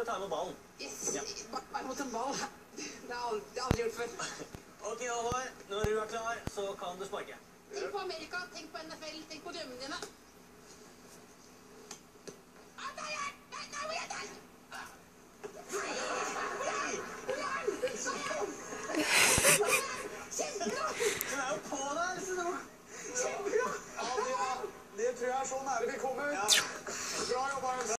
bare ta imot ballen. Ja. bare, mot en ball. Det har jeg aldri gjort før. Ok, Håvard. Når du er klar, så kan du sparke. Tenk på Amerika, tenk på NFL, tenk på drømmene dine. Ah, der er hvor jeg er! Kjempebra! Den er jo på deg! så det Kjempebra! Det tror jeg er så nære vi